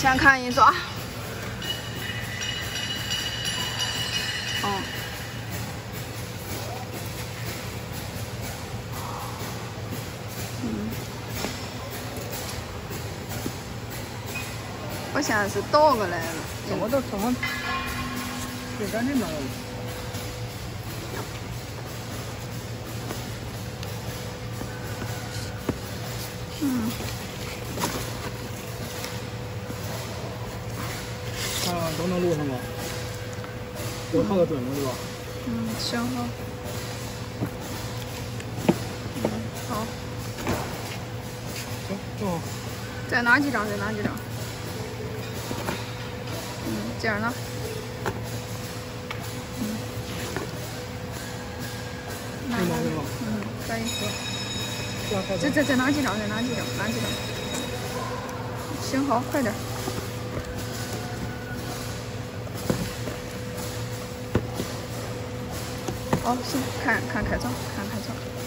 先看一组啊。嗯。我现在是倒过来了。我都早上洗干净了。嗯。都能录上吗？我套的准了是吧？嗯，行好。嗯，好。行，正好。再拿几张，再拿几张。嗯，这样呢？嗯。拿拿这个。嗯，可以。再再再拿几张，再拿几张，拿几张。行好，快点。好，行，看看开场，看开场。